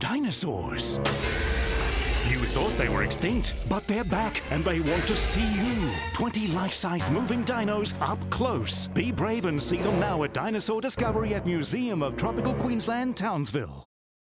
Dinosaurs. You thought they were extinct, but they're back and they want to see you. 20 life-sized moving dinos up close. Be brave and see them now at Dinosaur Discovery at Museum of Tropical Queensland, Townsville.